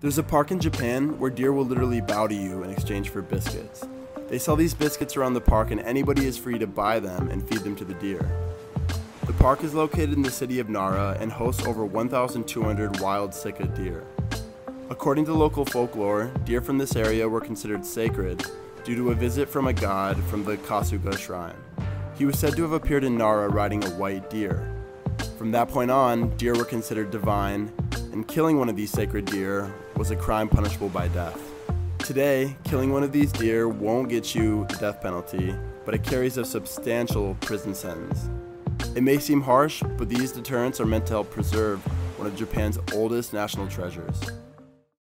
There's a park in Japan where deer will literally bow to you in exchange for biscuits. They sell these biscuits around the park and anybody is free to buy them and feed them to the deer. The park is located in the city of Nara and hosts over 1,200 wild sika deer. According to local folklore, deer from this area were considered sacred due to a visit from a god from the Kasuga shrine. He was said to have appeared in Nara riding a white deer. From that point on, deer were considered divine, and killing one of these sacred deer was a crime punishable by death. Today, killing one of these deer won't get you the death penalty, but it carries a substantial prison sentence. It may seem harsh, but these deterrents are meant to help preserve one of Japan's oldest national treasures.